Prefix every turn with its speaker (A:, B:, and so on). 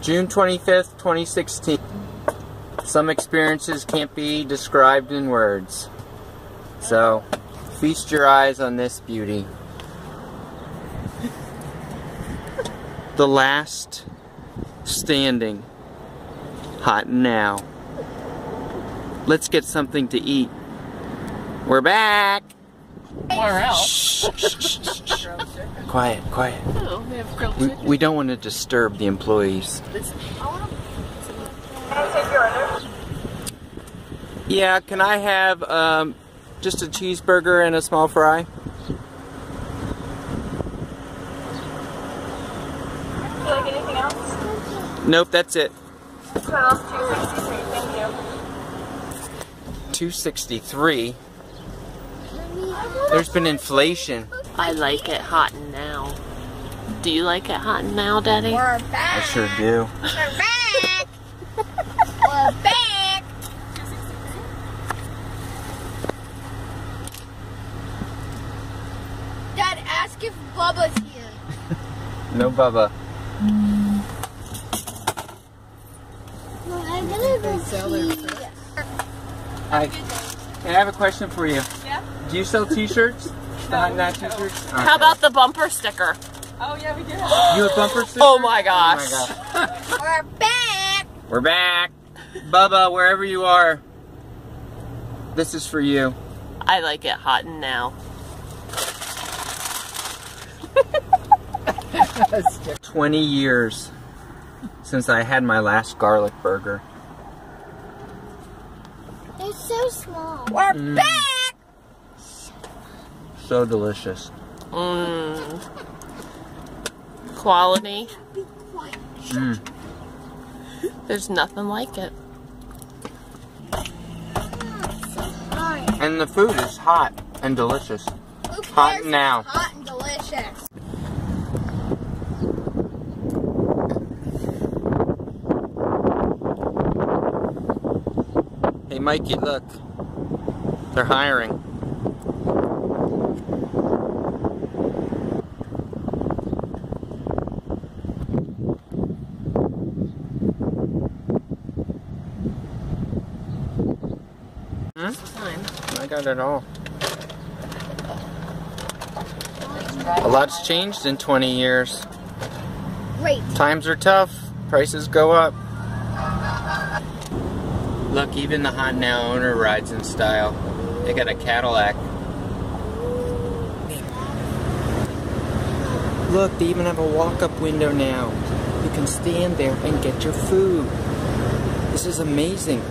A: June 25th, 2016. Some experiences can't be described in words. So, feast your eyes on this beauty. The last standing. Hot now. Let's get something to eat. We're back!
B: Where else?
A: Quiet, quiet.
B: Oh, we have grilled
A: We,
B: chicken.
A: we don't want to disturb the employees. Yeah, can I have um, just a cheeseburger and a small fry?
C: Would you like anything else?
A: Nope, that's it.
C: So else 263, thank you.
A: 263. There's been inflation.
B: I like it hot and now. Do you like it hot and now, Daddy?
D: We're
A: I
D: back.
A: sure do.
D: We're back. We're back. Dad, ask if Bubba's here.
A: No Bubba.
D: No, I'm gonna go pee.
A: Hi. Hey, I have a question for you.
C: Yeah?
A: Do you sell t-shirts? Behind that t-shirts?
B: How about the bumper sticker?
C: Oh, yeah, we do.
A: You a bumper sticker?
B: Oh my gosh.
A: Oh my gosh.
D: We're back.
A: We're back. Bubba, wherever you are, this is for you.
B: I like it hot and now.
A: 20 years since I had my last garlic burger.
D: They're so small. We're
A: Mm.
D: back.
A: So delicious.
B: Mmm. Quality.
A: Mm.
B: There's nothing like it.
A: And the food is hot and delicious.
D: Who
A: Hot now.
D: Hot and delicious.
A: Hey Mikey, look. They're hiring.
B: Fine.
A: I got it all. A lot's changed in 20 years.
D: Great.
A: Times are tough. Prices go up. Look, even the Hot Now owner rides in style. They got a Cadillac. Look, they even have a walk-up window now. You can stand there and get your food. This is amazing.